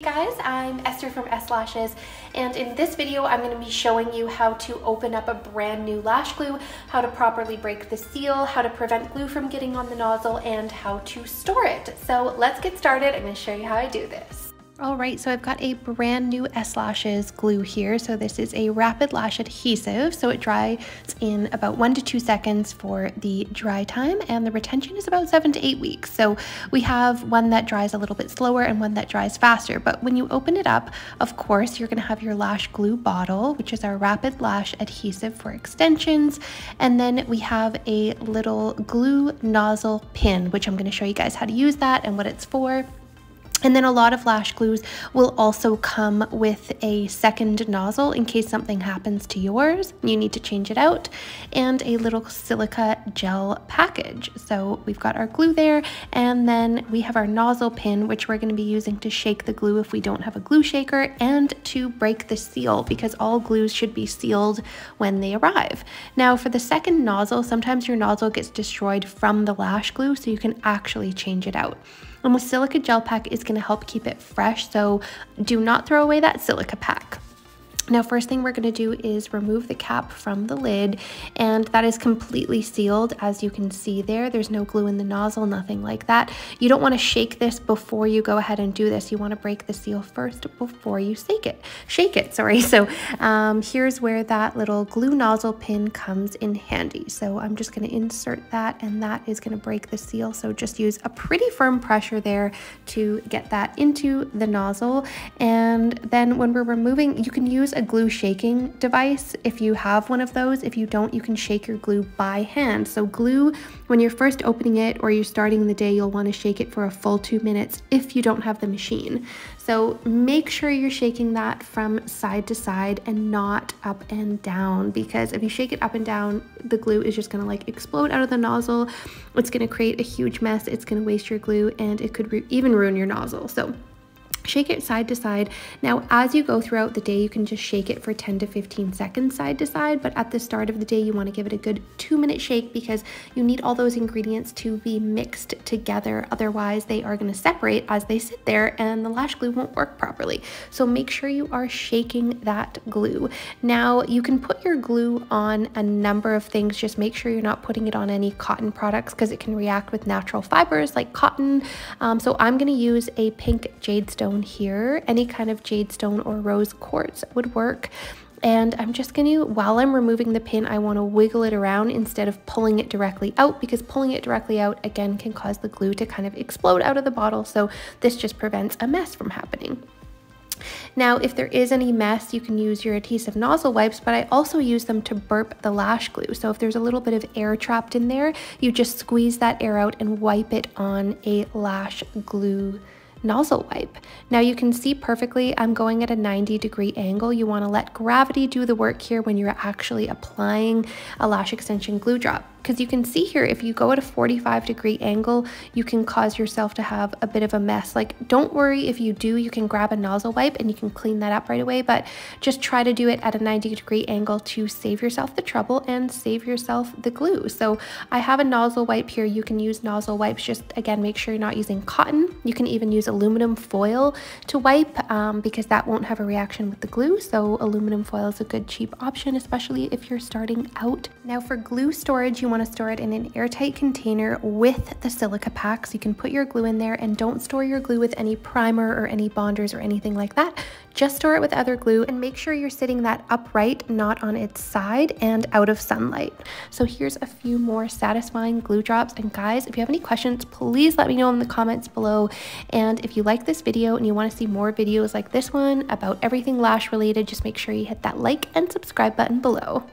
guys, I'm Esther from S Lashes and in this video I'm going to be showing you how to open up a brand new lash glue, how to properly break the seal, how to prevent glue from getting on the nozzle, and how to store it. So let's get started. I'm going to show you how I do this. All right, so I've got a brand new S Lashes glue here. So this is a rapid lash adhesive. So it dries in about one to two seconds for the dry time and the retention is about seven to eight weeks. So we have one that dries a little bit slower and one that dries faster. But when you open it up, of course, you're gonna have your lash glue bottle, which is our rapid lash adhesive for extensions. And then we have a little glue nozzle pin, which I'm gonna show you guys how to use that and what it's for. And then a lot of lash glues will also come with a second nozzle in case something happens to yours. You need to change it out and a little silica gel package. So we've got our glue there and then we have our nozzle pin which we're going to be using to shake the glue if we don't have a glue shaker and to break the seal because all glues should be sealed when they arrive. Now for the second nozzle, sometimes your nozzle gets destroyed from the lash glue so you can actually change it out. And the silica gel pack is gonna help keep it fresh, so do not throw away that silica pack. Now, first thing we're gonna do is remove the cap from the lid and that is completely sealed as you can see there. There's no glue in the nozzle, nothing like that. You don't wanna shake this before you go ahead and do this. You wanna break the seal first before you shake it. Shake it, sorry. So um, here's where that little glue nozzle pin comes in handy. So I'm just gonna insert that and that is gonna break the seal. So just use a pretty firm pressure there to get that into the nozzle. And then when we're removing, you can use a glue shaking device if you have one of those. If you don't, you can shake your glue by hand. So glue, when you're first opening it or you're starting the day, you'll want to shake it for a full two minutes if you don't have the machine. So make sure you're shaking that from side to side and not up and down because if you shake it up and down, the glue is just gonna like explode out of the nozzle. It's gonna create a huge mess. It's gonna waste your glue and it could even ruin your nozzle. So Shake it side to side. Now, as you go throughout the day, you can just shake it for 10 to 15 seconds side to side, but at the start of the day, you wanna give it a good two minute shake because you need all those ingredients to be mixed together. Otherwise, they are gonna separate as they sit there and the lash glue won't work properly. So make sure you are shaking that glue. Now, you can put your glue on a number of things. Just make sure you're not putting it on any cotton products because it can react with natural fibers like cotton. Um, so I'm gonna use a pink jade stone stone here. Any kind of jade stone or rose quartz would work. And I'm just to, while I'm removing the pin, I want to wiggle it around instead of pulling it directly out because pulling it directly out again can cause the glue to kind of explode out of the bottle. So this just prevents a mess from happening. Now, if there is any mess, you can use your adhesive nozzle wipes, but I also use them to burp the lash glue. So if there's a little bit of air trapped in there, you just squeeze that air out and wipe it on a lash glue nozzle wipe. Now you can see perfectly I'm going at a 90 degree angle. You want to let gravity do the work here when you're actually applying a lash extension glue drop because you can see here if you go at a 45 degree angle you can cause yourself to have a bit of a mess. Like don't worry if you do you can grab a nozzle wipe and you can clean that up right away but just try to do it at a 90 degree angle to save yourself the trouble and save yourself the glue. So I have a nozzle wipe here. You can use nozzle wipes. Just again make sure you're not using cotton. You can even use aluminum foil to wipe um, because that won't have a reaction with the glue. So aluminum foil is a good cheap option especially if you're starting out. Now for glue storage you want want to store it in an airtight container with the silica pack. So you can put your glue in there and don't store your glue with any primer or any bonders or anything like that. Just store it with other glue and make sure you're sitting that upright, not on its side and out of sunlight. So here's a few more satisfying glue drops. And guys, if you have any questions, please let me know in the comments below. And if you like this video and you want to see more videos like this one about everything lash related, just make sure you hit that like and subscribe button below.